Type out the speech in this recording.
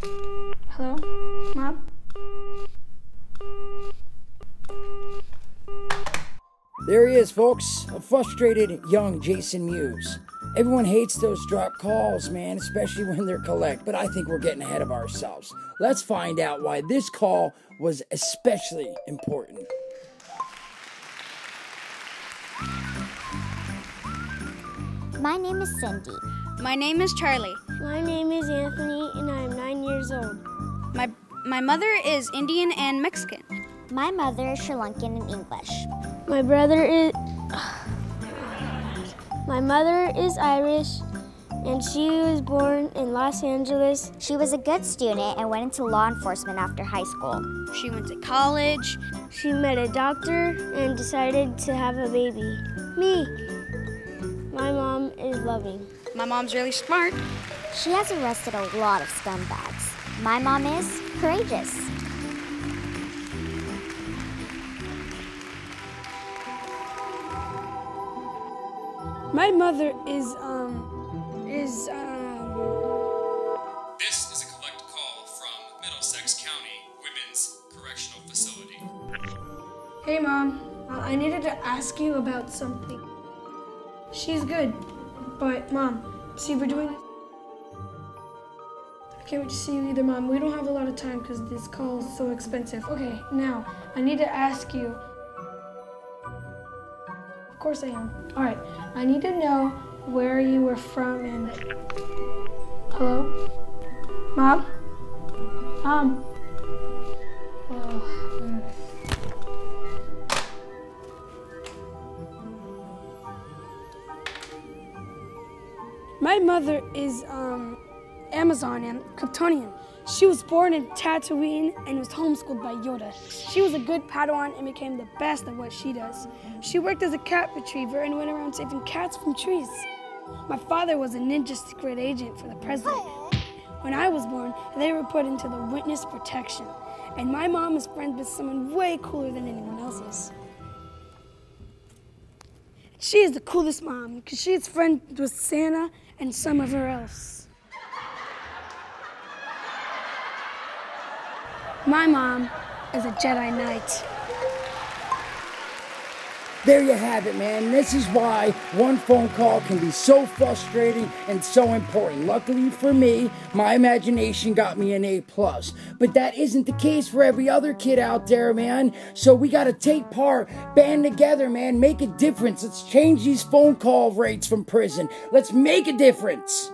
Hello? Mom? There he is, folks. A frustrated young Jason Mewes. Everyone hates those drop calls, man, especially when they're collect, but I think we're getting ahead of ourselves. Let's find out why this call was especially important. My name is Cindy. My name is Charlie. My name is Anthony, years old. My my mother is Indian and Mexican. My mother is Sri Lankan and English. My brother is. My mother is Irish, and she was born in Los Angeles. She was a good student and went into law enforcement after high school. She went to college. She met a doctor and decided to have a baby. Me. My mom is loving. My mom's really smart. She has arrested a lot of scumbags. My mom is courageous. My mother is, um, is, um. This is a collect call from Middlesex County Women's Correctional Facility. Hey, Mom. Uh, I needed to ask you about something. She's good, but, Mom, see, we're doing this. Can't wait to see you either, Mom. We don't have a lot of time because this call is so expensive. Okay, now, I need to ask you. Of course I am. All right, I need to know where you were from and. Hello? Mom? Mom? Oh. My mother is um, Amazon and Kryptonian. She was born in Tatooine and was homeschooled by Yoda. She was a good Padawan and became the best at what she does. She worked as a cat retriever and went around saving cats from trees. My father was a ninja secret agent for the president. When I was born, they were put into the witness protection. And my mom is friends with someone way cooler than anyone else's. She is the coolest mom because she is friends with Santa and some of her elves. My mom is a Jedi Knight. There you have it, man. This is why one phone call can be so frustrating and so important. Luckily for me, my imagination got me an A plus. But that isn't the case for every other kid out there, man. So we gotta take part, band together, man, make a difference. Let's change these phone call rates from prison. Let's make a difference.